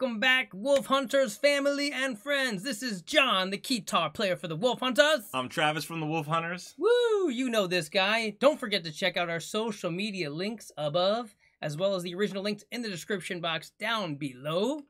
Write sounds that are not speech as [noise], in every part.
Welcome back, Wolf HunterZ family and friends. This is Jon, the guitar player for the Wolf HunterZ. I'm Travis from the Wolf HunterZ. Woo! You know this guy. Don't forget to check out our social media links above, as well as the original links in the description box down below.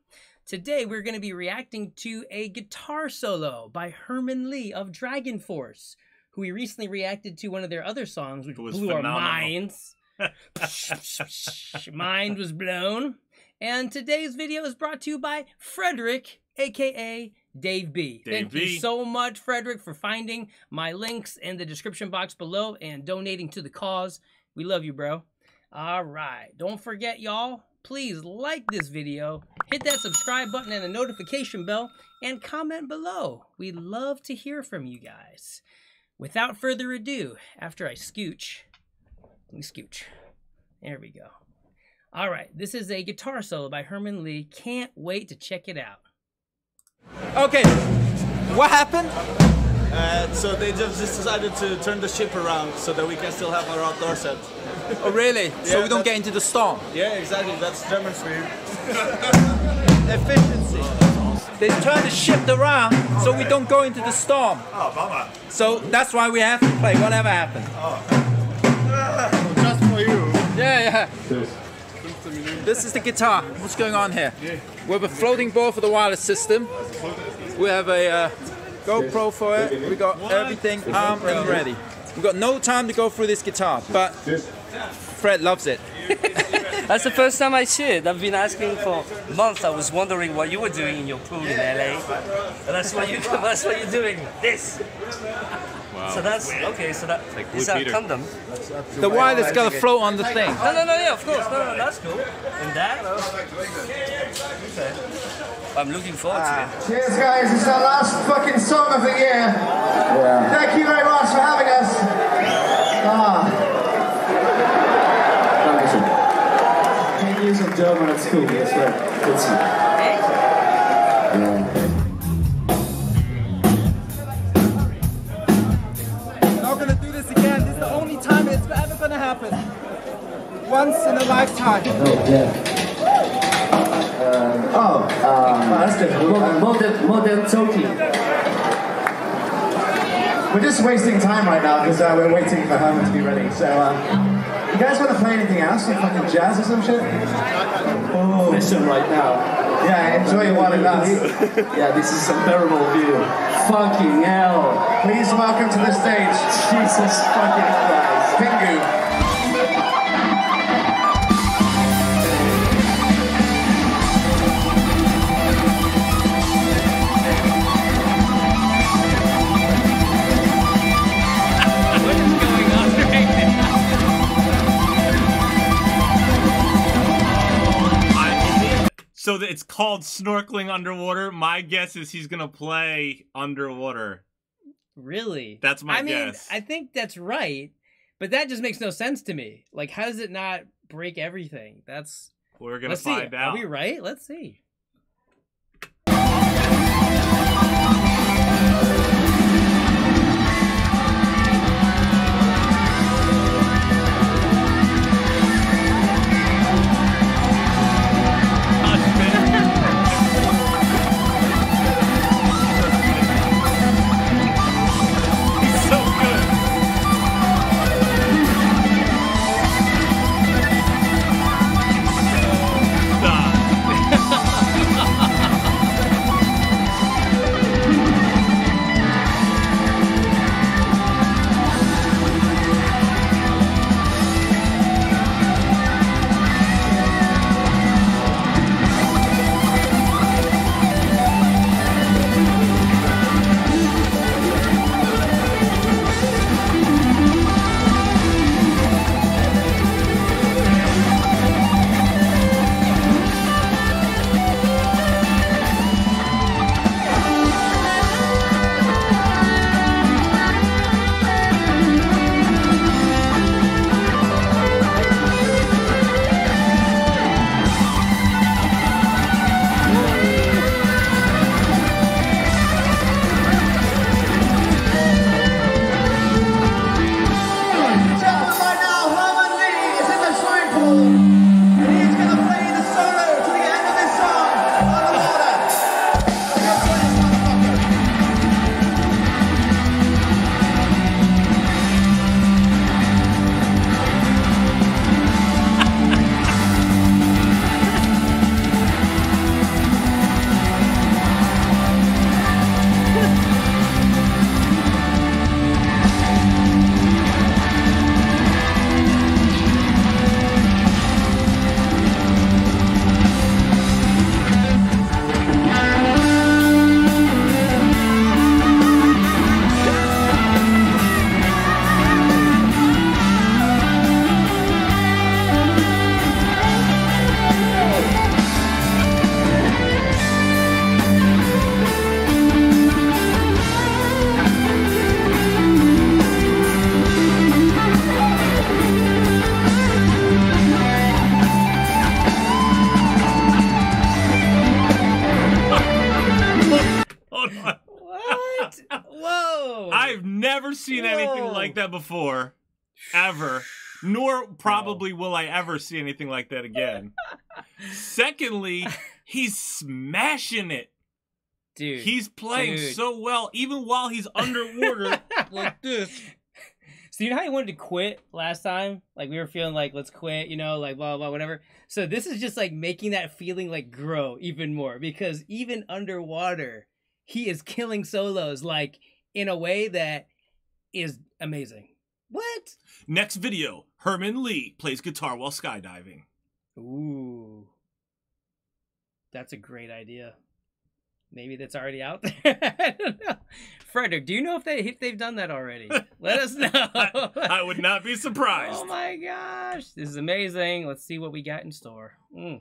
Today, we're going to be reacting to a guitar solo by Herman Li of DragonForce, who we recently reacted to one of their other songs, which blew phenomenal. our minds. [laughs] Mind was blown. And today's video is brought to you by Frederick, aka Dave B. Dave Thank B. you so much, Frederick, for finding my links in the description box below and donating to the cause. We love you, bro. All right. Don't forget, y'all, please like this video, hit that subscribe button and the notification bell, and comment below. We love to hear from you guys. Without further ado, after I scooch, let me scooch. There we go. All right, this is a guitar solo by Herman Li. Can't wait to check it out. Okay, what happened? Uh, so they just decided to turn the ship around so that we can still have our outdoor set. Oh, really? so we don't get into the storm. Yeah, exactly. That's German for you. [laughs] Efficiency. They turn the ship around so we don't go into the storm. Oh, bummer. So that's why we have to play whatever happens. Oh, [laughs] just for you. Yeah, yeah. This is the guitar. What's going on here? We have a floating board for the wireless system. We have a uh, GoPro for it. We got everything armed and ready. We've got no time to go through this guitar, but Fred loves it. [laughs] That's the first time I see it. I've been asking for months. I was wondering what you were doing in your pool in LA. And that's what you. [laughs] That's what you're doing. This. Wow. So that's okay. So that like is Blue that Peter. condom? The wireless gotta float on the thing. No, no, no. Yeah, of course. No, no, that's cool. And that. Okay. I'm looking forward to it. Cheers, guys. It's our last fucking song of the year. Thank you very much for having us. Ah. Ten years of German at school. Yes, right. Good see. not gonna do this again. This is the only time it's ever gonna happen. Once in a lifetime. Oh, yeah. oh, um, that's difficult. Modern, modern talking. We're just wasting time right now because uh, we're waiting for Herman to be ready. So, uh, you guys want to play anything else? Some fucking jazz or some shit? Right now. yeah, enjoy while it lasts. [laughs] Yeah, this is a terrible view. Fucking hell. Please welcome to the stage, Jesus fucking Christ. Pingu. So it's called snorkeling underwater. My guess is he's gonna play underwater. Really? That's my I mean, guess. I think that's right, but that just makes no sense to me. Like, how does it not break everything? That's We're gonna let's see. find out. Are we right? Let's see. Seen anything like that before, ever. Nor probably will I ever see anything like that again. Secondly, [laughs] he's smashing it. dude. He's playing dude. so well, even while he's underwater [laughs] like this. So you know how he wanted to quit last time? Like we were feeling like let's quit, you know, like blah blah whatever. So this is just like making that feeling like grow even more because even underwater, he is killing solos like in a way that is amazing. What? Next video, Herman Li plays guitar while skydiving. Ooh. That's a great idea. Maybe that's already out there. [laughs] I don't know. Frederick, do you know if they if they've done that already? [laughs] Let us know. I, I would not be surprised. Oh my gosh, this is amazing. Let's see what we got in store. Mm.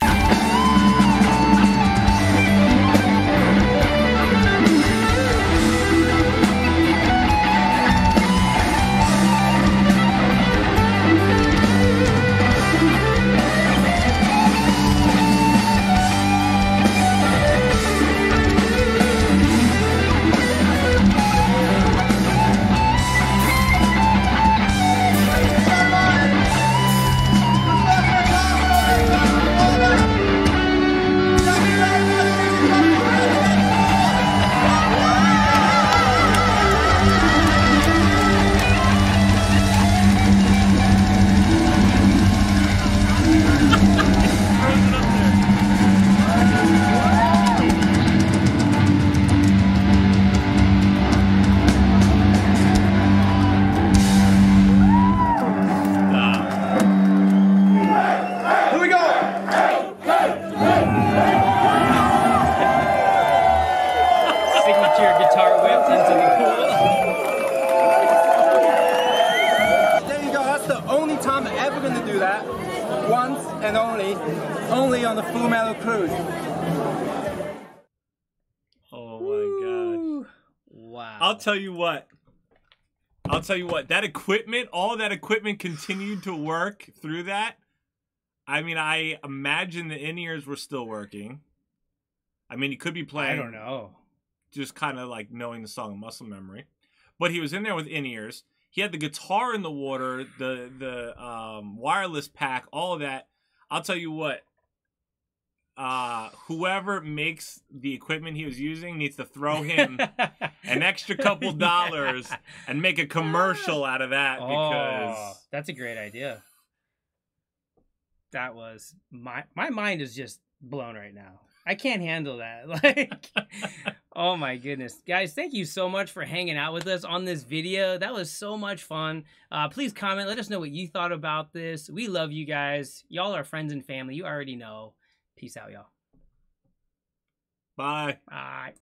And only, only on the Full Metal Cruise. Oh my god. Wow. I'll tell you what. I'll tell you what. That equipment, all that equipment continued to work through that. I mean, I imagine the in ears were still working. I mean, he could be playing. I don't know. just kind of like knowing the song muscle memory. But he was in there with in ears. He had the guitar in the water, the the um, wireless pack, all of that. I'll tell you what. Uh, whoever makes the equipment he was using needs to throw him [laughs] an extra couple dollars and make a commercial out of that Oh, because that's a great idea. That was my my mind is just blown right now. I can't handle that. [laughs] Like, oh my goodness, guys! Thank you so much for hanging out with us on this video. That was so much fun. Uh, please comment. Let us know what you thought about this. We love you guys. Y'all are friends and family. You already know. Peace out, y'all. bye. Bye.